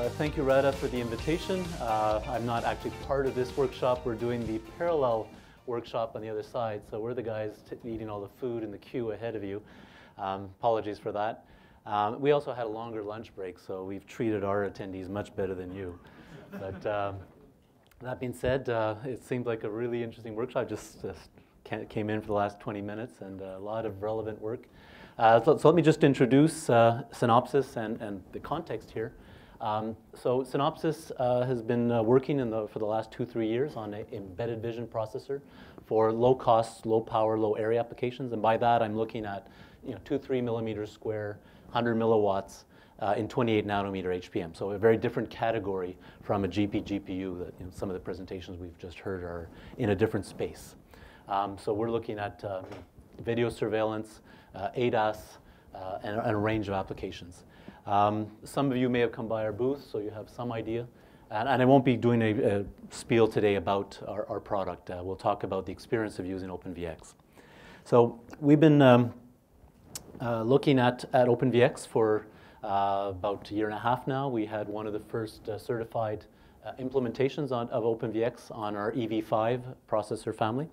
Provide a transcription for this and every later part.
Uh, thank you, Radha, for the invitation. Uh, I'm not actually part of this workshop. We're doing the parallel workshop on the other side, so we're the guys eating all the food in the queue ahead of you. Um, apologies for that. Um, we also had a longer lunch break, so we've treated our attendees much better than you. But um, that being said, uh, it seemed like a really interesting workshop. Just, just came in for the last 20 minutes and a lot of relevant work. Uh, so, so, let me just introduce uh, Synopsys and, and the context here. Um, so Synopsys uh, has been uh, working the, for the last two, three years on an embedded vision processor for low cost, low power, low area applications. And by that, I'm looking at you know, two, three millimeters square, 100 milliwatts uh, in 28 nanometer HPM. So a very different category from a GP GPU that you know, some of the presentations we've just heard are in a different space. Um, so we're looking at uh, video surveillance, uh, ADAS, uh, and, and, a range of applications. Um, some of you may have come by our booth, so you have some idea. And, and I won't be doing a, a spiel today about our, our product. Uh, we'll talk about the experience of using OpenVX. So we've been um, uh, looking at, at OpenVX for uh, about a year and a half now. We had one of the first uh, certified uh, implementations on, of OpenVX on our EV5 processor family.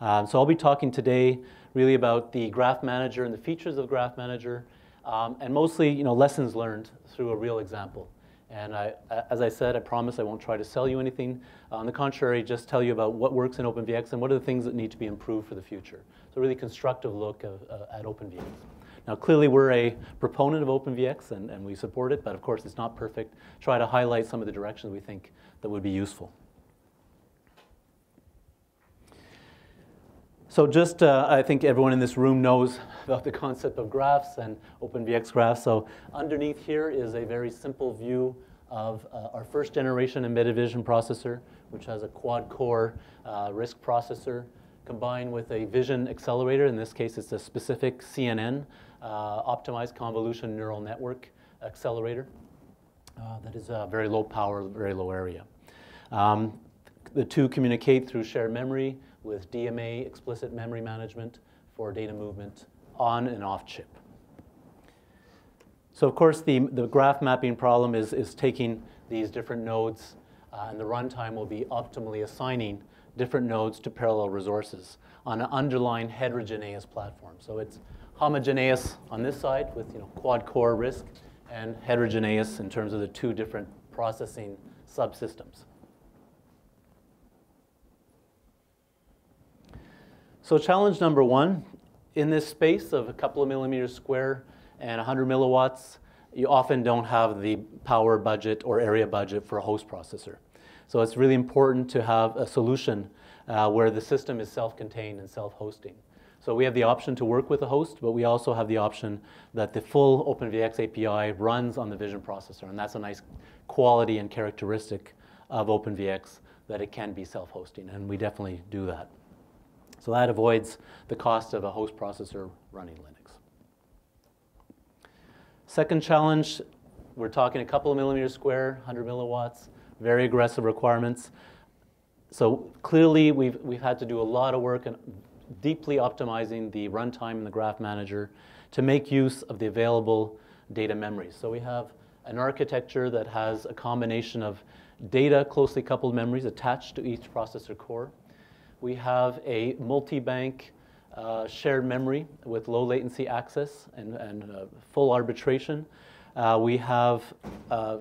Um, so I'll be talking today really about the Graph Manager and the features of Graph Manager, um, and mostly, you know, lessons learned through a real example. And I, as I said, I promise I won't try to sell you anything. On the contrary, just tell you about what works in OpenVX and what are the things that need to be improved for the future. So really constructive look of, uh, at OpenVX. Now, clearly, we're a proponent of OpenVX, and, and we support it, but of course, it's not perfect. Try to highlight some of the directions we think that would be useful. So just, uh, I think everyone in this room knows about the concept of graphs and OpenVX graphs. So underneath here is a very simple view of uh, our first generation embedded vision processor, which has a quad-core uh, RISC processor combined with a vision accelerator. In this case, it's a specific CNN, uh, optimized convolution neural network accelerator uh, that is very low power, very low area. Um, the two communicate through shared memory with DMA explicit memory management for data movement on and off chip. So of course, the, the graph mapping problem is, is taking these different nodes, uh, and the runtime will be optimally assigning different nodes to parallel resources on an underlying heterogeneous platform. So it's homogeneous on this side with you know, quad-core RISC, and heterogeneous in terms of the two different processing subsystems. So challenge number one, in this space of a couple of millimeters square and 100 milliwatts, you often don't have the power budget or area budget for a host processor. So it's really important to have a solution uh, where the system is self-contained and self-hosting. So we have the option to work with a host, but we also have the option that the full OpenVX API runs on the vision processor, and that's a nice quality and characteristic of OpenVX that it can be self-hosting, and we definitely do that. So that avoids the cost of a host processor running Linux. Second challenge, we're talking a couple of millimeters square, 100 milliwatts, very aggressive requirements. So clearly we've, we've had to do a lot of work in deeply optimizing the runtime in the graph manager to make use of the available data memories. So we have an architecture that has a combination of data closely coupled memories attached to each processor core we have a multi-bank uh, shared memory with low latency access and, and uh, full arbitration. Uh, we have uh,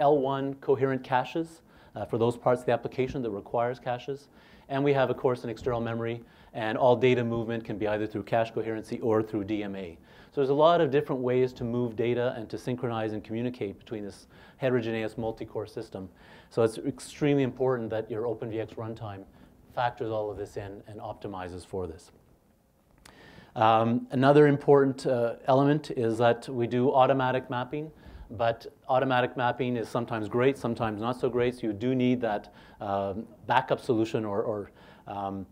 L1 coherent caches uh, for those parts of the application that requires caches. And we have, of course, an external memory, and all data movement can be either through cache coherency or through DMA. So there's a lot of different ways to move data and to synchronize and communicate between this heterogeneous multi-core system. So it's extremely important that your OpenVX runtime factors all of this in and optimizes for this. Um, another important uh, element is that we do automatic mapping, but automatic mapping is sometimes great, sometimes not so great, so you do need that um, backup solution or, or um,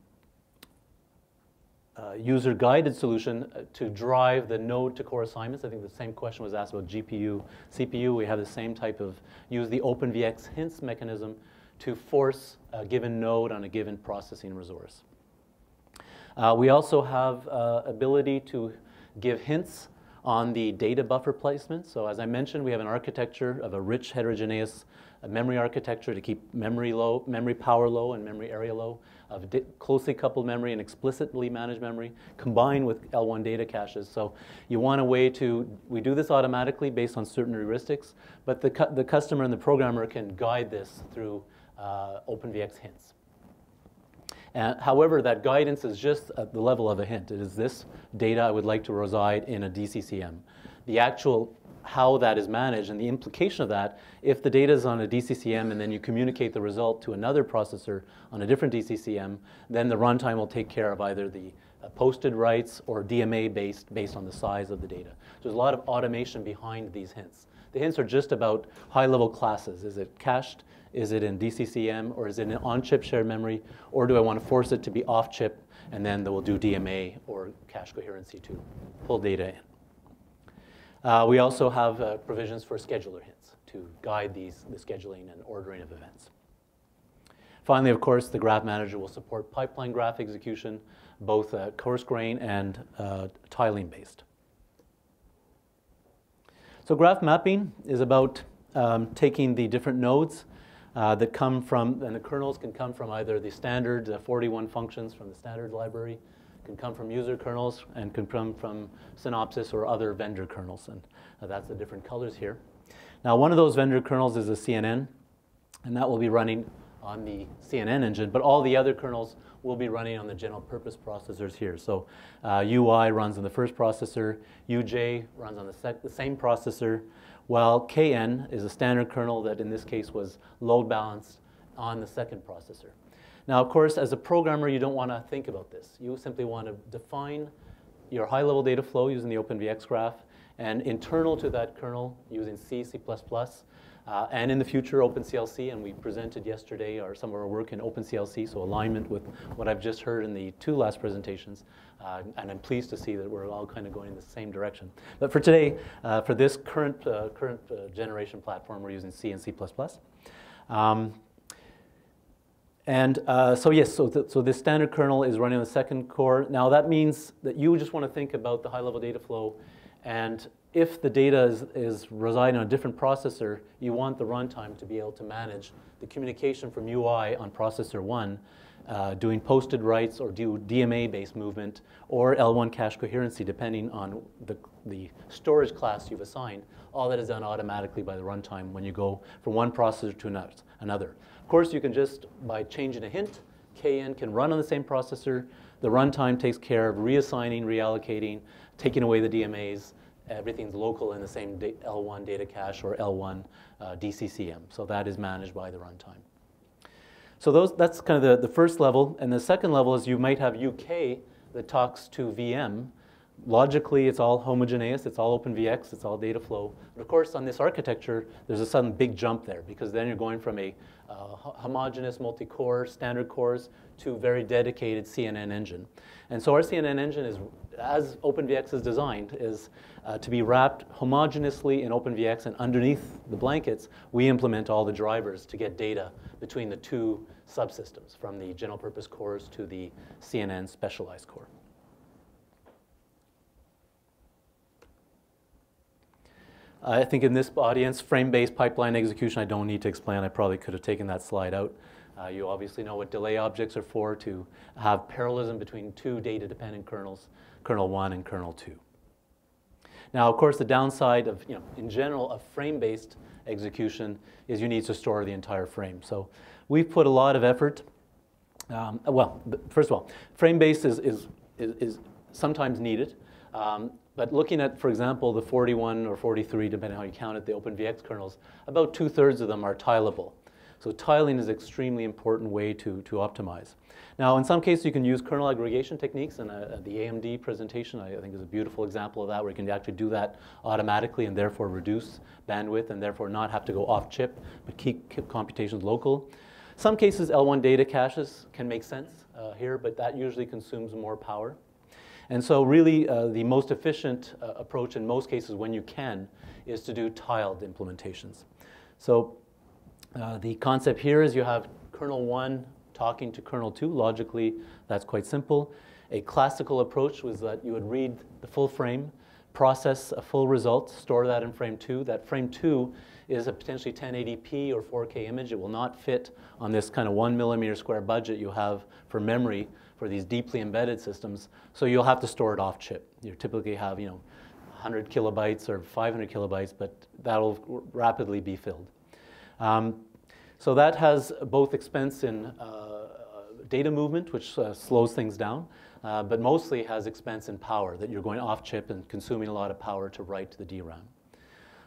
uh, user-guided solution uh, to drive the node to core assignments. I think the same question was asked about GPU, CPU. We have the same type of, use the OpenVX hints mechanism to force a given node on a given processing resource. Uh, we also have uh, ability to give hints on the data buffer placement. So as I mentioned, we have an architecture of a rich heterogeneous uh, memory architecture to keep memory low, memory power low and memory area low, of closely coupled memory and explicitly managed memory combined with L1 data caches. So you want a way to, we do this automatically based on certain heuristics, but the, cu the customer and the programmer can guide this through uh, OpenVX hints. And, however, that guidance is just at the level of a hint. It is this data I would like to reside in a DCCM. The actual how that is managed and the implication of that, if the data is on a DCCM and then you communicate the result to another processor on a different DCCM, then the runtime will take care of either the uh, posted writes or DMA based based on the size of the data. So there's a lot of automation behind these hints. The hints are just about high-level classes. Is it cached? Is it in DCCM or is it in on-chip shared memory? Or do I want to force it to be off-chip and then we'll do DMA or cache coherency to pull data in. Uh, we also have uh, provisions for scheduler hints to guide these, the scheduling and ordering of events. Finally, of course, the graph manager will support pipeline graph execution, both uh, coarse grain and uh, tiling based. So graph mapping is about um, taking the different nodes uh, that come from, and the kernels can come from either the standard uh, 41 functions from the standard library, can come from user kernels, and can come from Synopsys or other vendor kernels. And uh, that's the different colors here. Now, one of those vendor kernels is a CNN, and that will be running on the CNN engine, but all the other kernels will be running on the general purpose processors here. So uh, UI runs on the first processor, UJ runs on the, the same processor, while KN is a standard kernel that in this case was load balanced on the second processor. Now, of course, as a programmer, you don't want to think about this. You simply want to define your high-level data flow using the OpenVX graph, and internal to that kernel using C, C++, uh, and in the future, OpenCL C, and we presented yesterday our, some of our work in OpenCL C, so alignment with what I've just heard in the two last presentations. Uh, and I'm pleased to see that we're all kind of going in the same direction. But for today, uh, for this current, uh, current uh, generation platform, we're using C and C++. Um, and uh, so yes, so, th so this standard kernel is running on the second core. Now that means that you just want to think about the high-level data flow and if the data is, is residing on a different processor, you want the runtime to be able to manage the communication from UI on processor one, uh, doing posted writes or do DMA-based movement or L1 cache coherency depending on the, the storage class you've assigned. All that is done automatically by the runtime when you go from one processor to another. Of course, you can just, by changing a hint, KN can run on the same processor. The runtime takes care of reassigning, reallocating, taking away the DMAs, everything's local in the same L1 data cache or L1 uh, DCCM. So that is managed by the runtime. So those, that's kind of the, the first level. And the second level is you might have UK that talks to VM. Logically, it's all homogeneous, it's all OpenVX, it's all data flow. But of course, on this architecture, there's a sudden big jump there because then you're going from a uh, homogeneous multi-core, standard cores, to very dedicated CNN engine. And so our CNN engine is, as OpenVX is designed, is uh, to be wrapped homogeneously in OpenVX, and underneath the blankets, we implement all the drivers to get data between the two subsystems, from the general purpose cores to the CNN specialized core. I think in this audience, frame-based pipeline execution, I don't need to explain. I probably could have taken that slide out. Uh, you obviously know what delay objects are for, to have parallelism between two data-dependent kernels, kernel 1 and kernel 2. Now, of course, the downside of, you know, in general, a frame-based execution is you need to store the entire frame. So we've put a lot of effort. Um, well, first of all, frame-based is, is, is, is, sometimes needed. Um, but looking at, for example, the 41 or 43, depending how you count it, the OpenVX kernels, about two-thirds of them are tileable. So tiling is an extremely important way to, to optimize. Now, in some cases, you can use kernel aggregation techniques, and uh, the AMD presentation, I, I, think, is a beautiful example of that, where you can actually do that automatically and therefore reduce bandwidth and therefore not have to go off-chip, but keep, keep, computations local. Some cases, L1 data caches can make sense uh, here, but that usually consumes more power. And so really uh, the most efficient uh, approach in most cases when you can is to do tiled implementations. So uh, the concept here is you have kernel 1 talking to kernel 2. Logically, that's quite simple. A classical approach was that you would read the full frame, process a full result, store that in frame two. That frame two is a potentially 1080p or 4K image. It will not fit on this kind of one millimeter square budget you have for memory for these deeply embedded systems. So you'll have to store it off chip. You typically have, you know, 100 kilobytes or 500 kilobytes, but that'll rapidly be filled. Um, so that has both expense in uh, data movement, which uh, slows things down, uh, but mostly has expense in power, that you're going off chip and consuming a lot of power to write to the DRAM.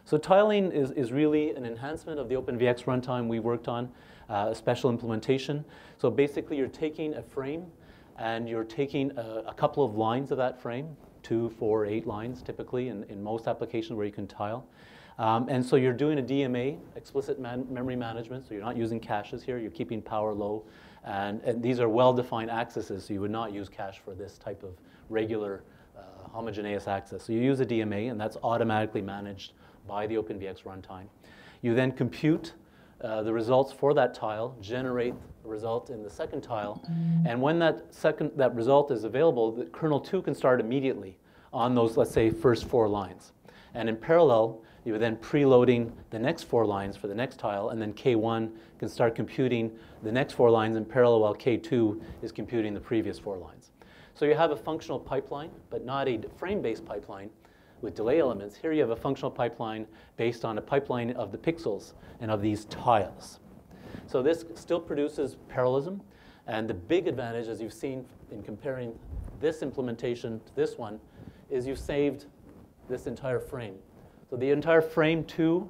So tiling is, is really an enhancement of the OpenVX runtime we worked on, uh, a special implementation. So basically you're taking a frame and you're taking a, a, couple of lines of that frame, two, four, eight lines typically in, in most applications where you can tile. Um, and so you're doing a DMA, explicit man memory management, so you're not using caches here, you're keeping power low. And, and these are well-defined accesses, so you would not use cache for this type of regular uh, homogeneous access. So you use a DMA, and that's automatically managed by the OpenVX runtime. You then compute uh, the results for that tile, generate the result in the second tile, and when that second that result is available, the kernel 2 can start immediately on those, let's say, first four lines. And in parallel, you are then preloading the next four lines for the next tile, and then K1 can start computing the next four lines in parallel while K2 is computing the previous four lines. So you have a functional pipeline, but not a frame-based pipeline with delay elements. Here you have a functional pipeline based on a pipeline of the pixels and of these tiles. So this still produces parallelism, and the big advantage, as you've seen in comparing this implementation to this one, is you've saved this entire frame. So the entire frame two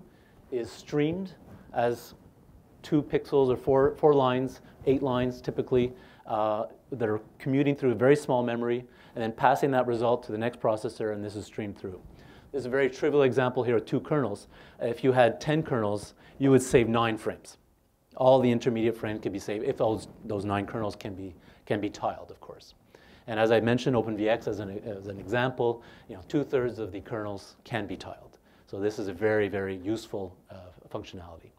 is streamed as two pixels or four, four lines, eight lines typically, uh, that are commuting through a very small memory and then passing that result to the next processor and this is streamed through. This is a very trivial example here of two kernels. If you had 10 kernels, you would save nine frames. All the intermediate frames could be saved if those, those nine kernels can be, can be tiled, of course. And as I mentioned, OpenVX as an, as an example, you know, two-thirds of the kernels can be tiled. So this is a very, very useful uh, functionality.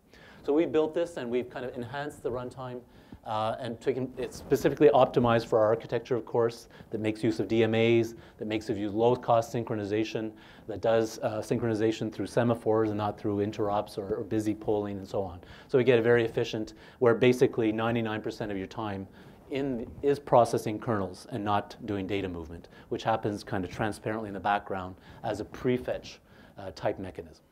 So we built this and we've kind of enhanced the runtime uh, and taken, it's specifically optimized for our architecture, of course, that makes use of DMAs, that makes use low-cost synchronization, that does uh, synchronization through semaphores and not through interrupts or, or, busy polling and so on. So we get a very efficient, where basically 99% of your time in, is processing kernels and not doing data movement, which happens kind of transparently in the background as a prefetch uh, type mechanism.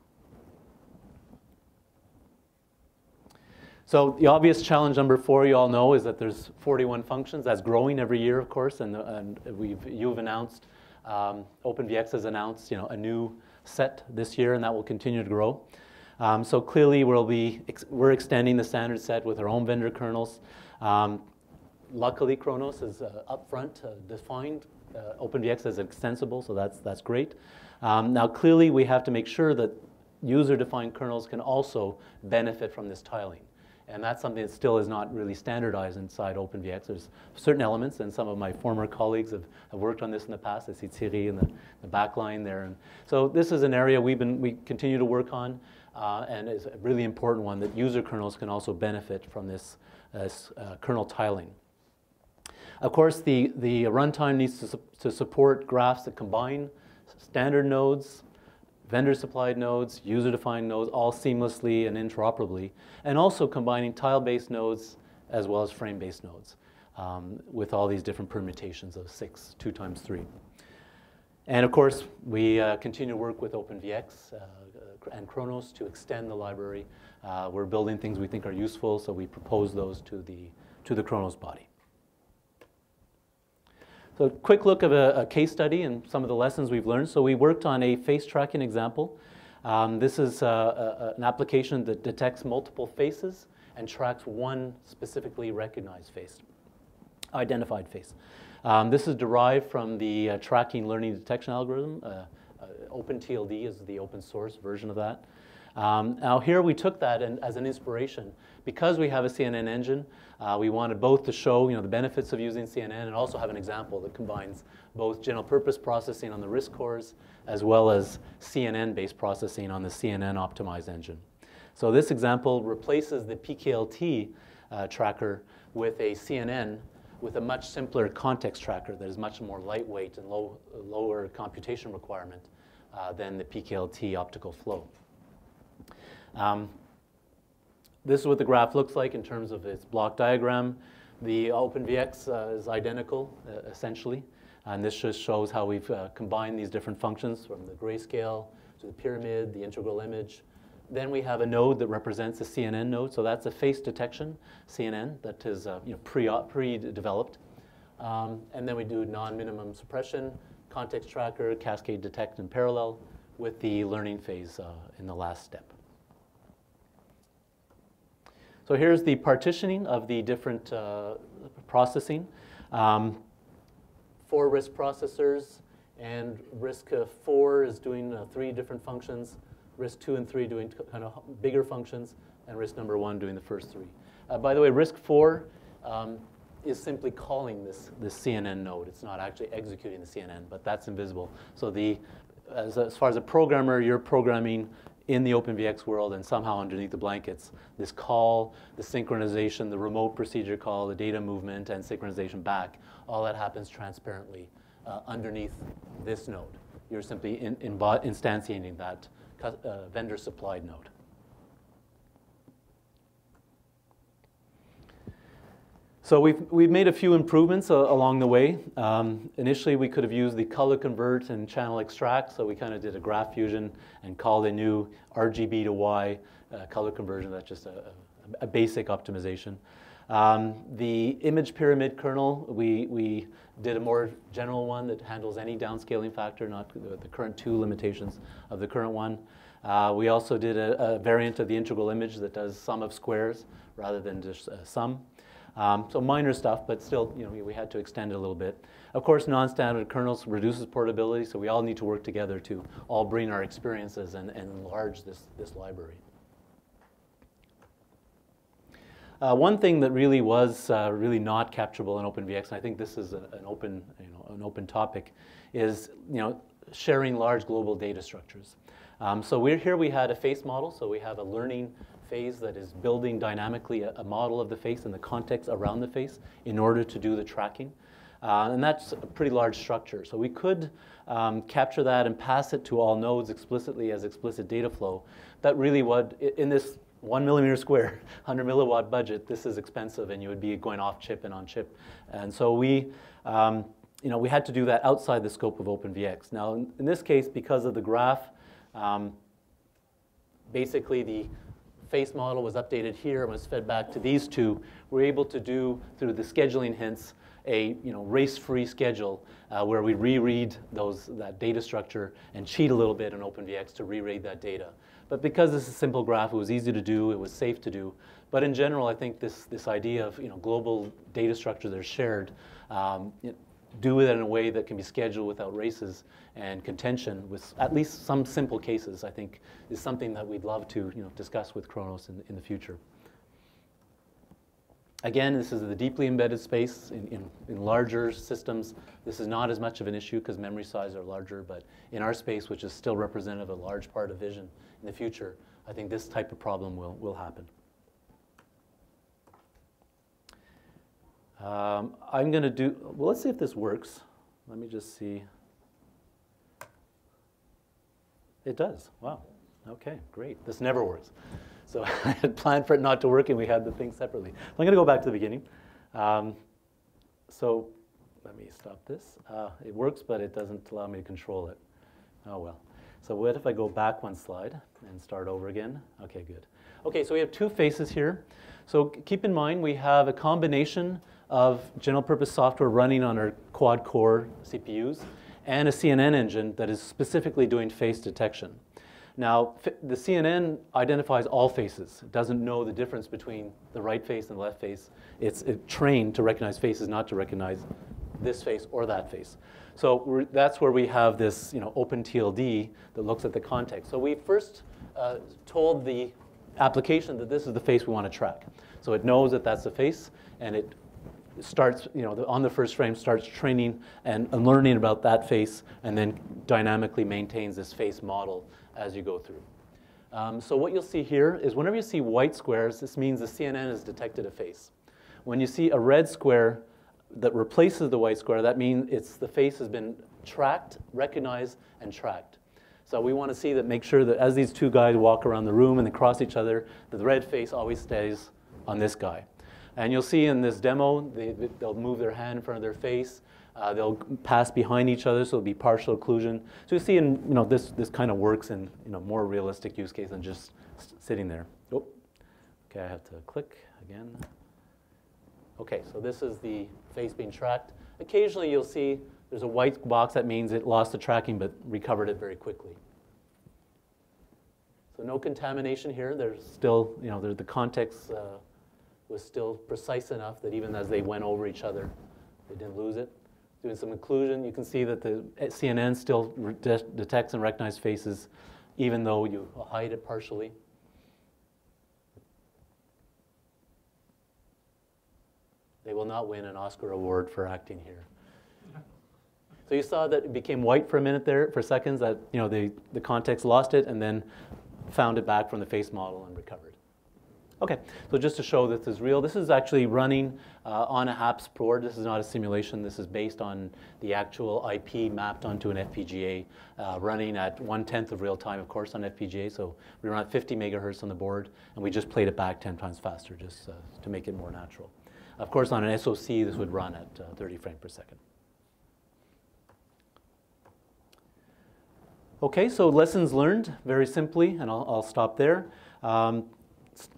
So the obvious challenge number four, you all know, is that there's 41 functions. That's growing every year, of course, and, and we've, you've announced, um, OpenVX has announced, you know, a new set this year, and that will continue to grow. Um, so clearly, we'll be ex we're extending the standard set with our own vendor kernels. Um, luckily, Khronos is uh, upfront uh, defined. Uh, OpenVX is extensible, so that's that's great. Um, now, clearly, we have to make sure that user-defined kernels can also benefit from this tiling. And that's something that still is not really standardized inside OpenVX. There's certain elements, and some of my former colleagues have, have worked on this in the past. I see Thierry in the, the back line there. And so this is an area we've been, we continue to work on, uh, and is a really important one that user kernels can also benefit from this, this uh, kernel tiling. Of course, the, the runtime needs to, su to support graphs that combine standard nodes, vendor-supplied nodes, user-defined nodes, all seamlessly and interoperably, and also combining tile-based nodes as well as frame-based nodes um, with all these different permutations of six, two times three. And of course, we uh, continue to work with OpenVX uh, and Khronos to extend the library. Uh, we're building things we think are useful, so we propose those to the, to the Khronos body. So a quick look of a, a, case study and some of the lessons we've learned. So we worked on a face tracking example. Um, this is uh, a, an application that detects multiple faces and tracks one specifically recognized face, identified face. Um, this is derived from the uh, tracking learning detection algorithm. Uh, uh OpenTLD is the open source version of that. Um, now here we took that and, as an inspiration. Because we have a CNN engine, uh, we wanted both to show you know, the benefits of using CNN and also have an example that combines both general purpose processing on the RISC cores as well as CNN-based processing on the CNN optimized engine. So this example replaces the PKLT uh, tracker with a CNN with a much simpler context tracker that is much more lightweight and low, lower computation requirement uh, than the PKLT optical flow. Um, this is what the graph looks like in terms of its block diagram. The OpenVX uh, is identical, uh, essentially. And this just shows how we've uh, combined these different functions from the grayscale to the pyramid, the integral image. Then we have a node that represents a CNN node. So that's a face detection CNN that is uh, you know, pre-developed. Um, and then we do non-minimum suppression, context tracker, cascade detect in parallel with the learning phase uh, in the last step. So here's the partitioning of the different uh, processing. Um, four RISC processors, and uh, 4 is doing uh, three different functions, RISC 2 and 3 doing kind of bigger functions, and RISC number 1 doing the first three. Uh, by the way, RISC 4 um, is simply calling this, this CNN node. It's not actually executing the CNN, but that's invisible. So the, as, as far as a programmer, you're programming in the OpenVX world and somehow underneath the blankets, this call, the synchronization, the remote procedure call, the data movement, and synchronization back, all that happens transparently uh, underneath this node. You're simply in, in instantiating that uh, vendor supplied node. So we've, we've made a few improvements uh, along the way. Um, initially, we could have used the color convert and channel extract, so we kind of did a graph fusion and called a new RGB to Y uh, color conversion. That's just a, a basic optimization. Um, the image pyramid kernel, we, we did a more general one that handles any downscaling factor, not the, the current two limitations of the current one. Uh, we also did a, a, variant of the integral image that does sum of squares rather than just uh, sum. Um, so minor stuff, but still, you know, we, we, had to extend it a little bit. Of course, non-standard kernels reduces portability, so we all need to work together to all bring our experiences and, and enlarge this, this library. Uh, one thing that really was uh, really not capturable in OpenVX, and I think this is a, an open, you know, an open topic, is you know sharing large global data structures. Um, so we're here. We had a face model, so we have a learning phase that is building dynamically a, a, model of the face and the context around the face in order to do the tracking. Uh, and that's a pretty large structure. So we could um, capture that and pass it to all nodes explicitly as explicit data flow. That really would, in this one millimeter square, 100 milliwatt budget, this is expensive and you would be going off chip and on chip. And so we, um, you know, we had to do that outside the scope of OpenVX. Now, in, this case, because of the graph, um, basically the face model was updated here and was fed back to these two, we're able to do, through the scheduling hints, a you know, race-free schedule uh, where we reread those, that data structure and cheat a little bit in OpenVX to reread that data. But because this is a simple graph, it was easy to do, it was safe to do. But in general, I think this, this idea of you know, global data structure that are shared, um, do it in a way that can be scheduled without races and contention with at least some simple cases, I think, is something that we'd love to you know, discuss with Khronos in, in the future. Again, this is the deeply embedded space in, in, in, larger systems. This is not as much of an issue because memory sizes are larger, but in our space, which is still representative of a large part of vision in the future, I think this type of problem will, will happen. Um, I'm going to do, well, let's see if this works. Let me just see. It does. Wow. Okay, great. This never works. So I had planned for it not to work, and we had the thing separately. So I'm going to go back to the beginning. Um, so let me stop this. Uh, it works, but it doesn't allow me to control it. Oh, well. So what if I go back one slide and start over again? Okay, good. Okay, so we have two faces here. So keep in mind we have a combination of general purpose software running on our quad core CPUs and a CNN engine that is specifically doing face detection. Now, the CNN identifies all faces. It doesn't know the difference between the right face and the left face. It's trained to recognize faces, not to recognize this face or that face. So that's where we have this you know, OpenTLD that looks at the context. So we first uh, told the application that this is the face we want to track. So it knows that that's the face, and it starts, you know, on the first frame, starts training and, and learning about that face, and then dynamically maintains this face model as you go through. Um, so what you'll see here is whenever you see white squares, this means the CNN has detected a face. When you see a red square that replaces the white square, that means it's the face has been tracked, recognized, and tracked. So we want to see that, make sure that as these two guys walk around the room and they cross each other, the red face always stays on this guy. And you'll see in this demo, they, they'll move their hand in front of their face. Uh, they'll pass behind each other, so it'll be partial occlusion. So you see, in, you know, this, this kind of works in you know, more realistic use case than just sitting there. Oh, okay, I have to click again. Okay, so this is the face being tracked. Occasionally you'll see there's a white box that means it lost the tracking but recovered it very quickly. So no contamination here. There's still, you know, there's the context uh, was still precise enough that even as they went over each other, they didn't lose it. Doing some occlusion, you can see that the CNN still de detects and recognizes faces even though you hide it partially. They will not win an Oscar award for acting here. So you saw that it became white for a minute there, for seconds, that you know the, the context lost it and then found it back from the face model and recovered. Okay, so just to show this is real, this is actually running uh, on a HAPS board. This is not a simulation. This is based on the actual IP mapped onto an FPGA, uh, running at one-tenth of real time, of course, on FPGA. So we run at 50 megahertz on the board, and we just played it back 10 times faster just uh, to make it more natural. Of course, on an SoC, this would run at uh, 30 frames per second. Okay, so lessons learned, very simply, and I'll, I'll stop there. Um,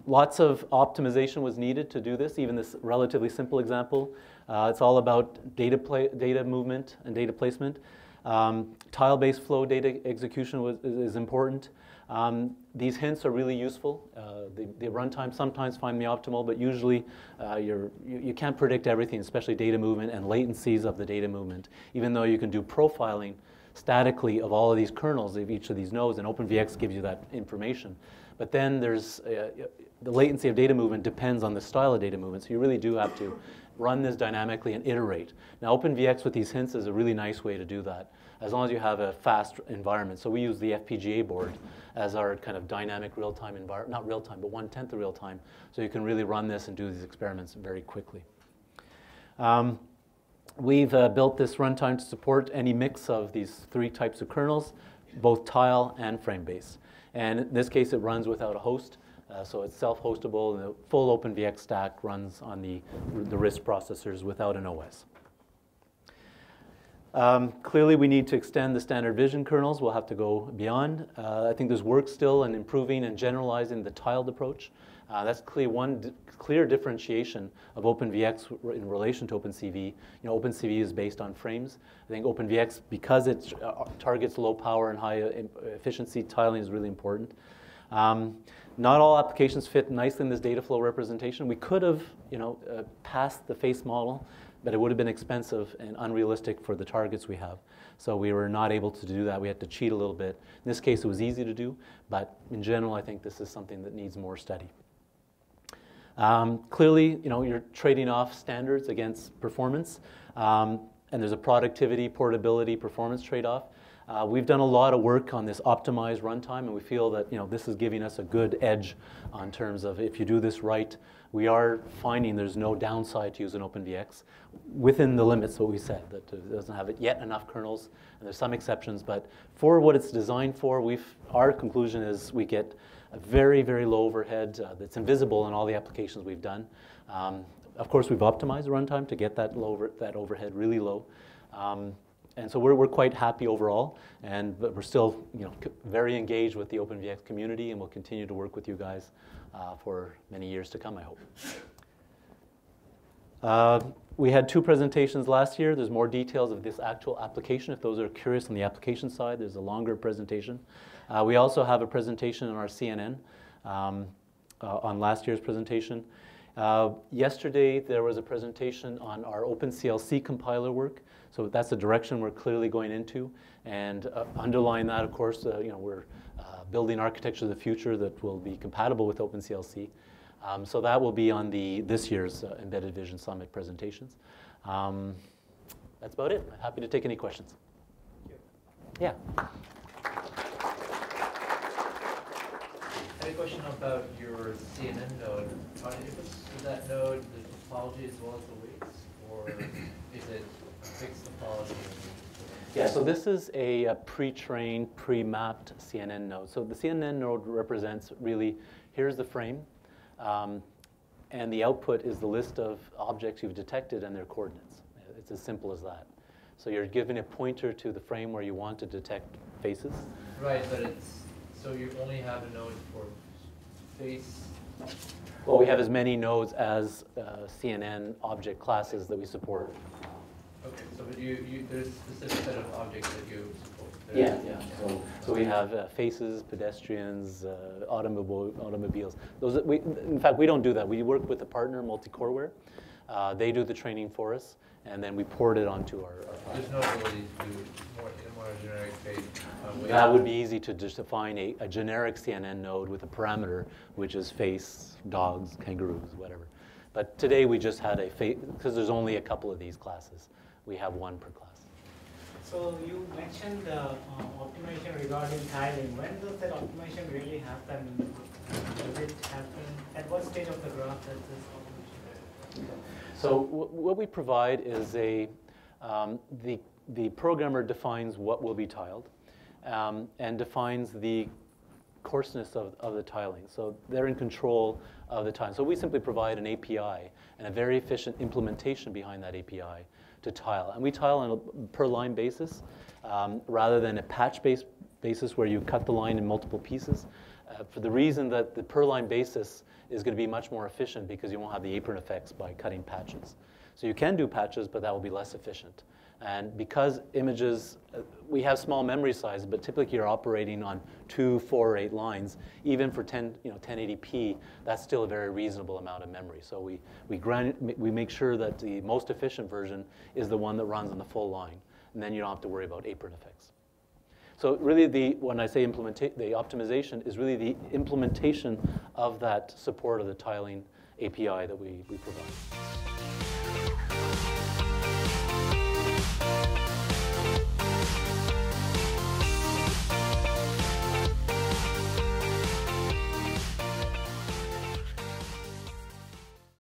lots of optimization was needed to do this, even this relatively simple example. Uh, it's all about data, data movement and data placement. Um, Tile-based flow data execution was, is, important. Um, these hints are really useful. Uh, the, the runtime sometimes find me optimal, but usually uh, you, you can't predict everything, especially data movement and latencies of the data movement, even though you can do profiling statically of all of these kernels of each of these nodes, and OpenVX gives you that information. But then there's uh, the latency of data movement depends on the style of data movement, so you really do have to run this dynamically and iterate. Now, OpenVX with these hints is a really nice way to do that, as long as you have a fast environment. So we use the FPGA board as our kind of dynamic real-time environment, not real-time, but one-tenth of real-time, so you can really run this and do these experiments very quickly. Um, we've uh, built this runtime to support any mix of these three types of kernels, both tile and frame-based. And in this case, it runs without a host. Uh, so it's self-hostable, and the full OpenVX stack runs on the, the RISC processors without an OS. Um, clearly, we need to extend the standard vision kernels. We'll have to go beyond. Uh, I think there's work still in improving and generalizing the tiled approach. Uh, that's clear, one clear differentiation of OpenVX in relation to OpenCV. You know, OpenCV is based on frames. I think OpenVX, because it uh, targets low power and high uh, efficiency, tiling is really important. Um, not all applications fit nicely in this data flow representation. We could have, you know, uh, passed the face model, but it would have been expensive and unrealistic for the targets we have. So we were not able to do that. We had to cheat a little bit. In this case, it was easy to do, but in general, I think this is something that needs more study. Um, clearly, you know, you're trading off standards against performance, um, and there's a productivity, portability, performance trade-off. Uh, we've done a lot of work on this optimized runtime, and we feel that you know this is giving us a good edge on terms of if you do this right, we are finding there's no downside to using OpenVX within the limits what we said that it doesn't have yet enough kernels, and there's some exceptions, but for what it's designed for, we've our conclusion is we get a very very low overhead uh, that's invisible in all the applications we've done. Um, of course, we've optimized the runtime to get that low that overhead really low. Um, and so we're, we're quite happy overall, and but we're still you know very engaged with the OpenVX community, and we'll continue to work with you guys uh, for many years to come, I hope. Uh, we had two presentations last year. There's more details of this actual application. If those are curious on the application side, there's a longer presentation. Uh, we also have a presentation on our CNN um, uh, on last year's presentation. Uh, yesterday, there was a presentation on our OpenCL C compiler work. So that's the direction we're clearly going into. And uh, underlying that, of course, uh, you know, we're uh, building architecture of the future that will be compatible with OpenCL C. Um, so that will be on the this year's uh, Embedded Vision Summit presentations. Um, that's about it. I'm Happy to take any questions. Yeah. I had a question about your CNN node. Is that node the topology as well as the weights, or is it fixed topology. Yeah, so this is a, a pre-trained, pre-mapped CNN node. So the CNN node represents really, here's the frame, um, and the output is the list of objects you've detected and their coordinates. It's as simple as that. So you're given a pointer to the frame where you want to detect faces. Right, but it's, so you only have a node for face, Well, we have as many nodes as uh, CNN object classes that we support. okay, so but you, you, there's a specific set of objects that you support. Yeah, There's- yeah. So, so we have uh, faces, pedestrians, uh, automobile, automobiles. Those, we, in fact, we don't do that. We work with a partner, Multicoreware. Uh, they do the training for us, and then we port it onto our. our There's no ability to do more, more generic way. uh, way. That would be easy to just define a, a generic CNN node with a parameter, which is face, dogs, kangaroos, whatever. But today we just had a face, because there's only a couple of these classes. We have one per class. So you mentioned uh, uh, optimization regarding tiling. When does that optimization really happen? Does it happen, at what stage of the graph does this optimization happen? So what we provide is a, um, the, the programmer defines what will be tiled um, and defines the coarseness of, of the tiling. So they're in control of the tiling. So we simply provide an API and a very efficient implementation behind that API to tile. And we tile on a per line basis um, rather than a patch based basis where you cut the line in multiple pieces. Uh, for the reason that the per line basis is going to be much more efficient because you won't have the apron effects by cutting patches. So you can do patches, but that will be less efficient. And because images, uh, we have small memory sizes, but typically you're operating on two, four, or eight lines. Even for 10, you know, 1080p, that's still a very reasonable amount of memory. So we, we, grind, we make sure that the most efficient version is the one that runs on the full line. And then you don't have to worry about apron effects. So really, the, when I say implementa- the optimization is really the implementation of that support of the tiling API that we, we provide.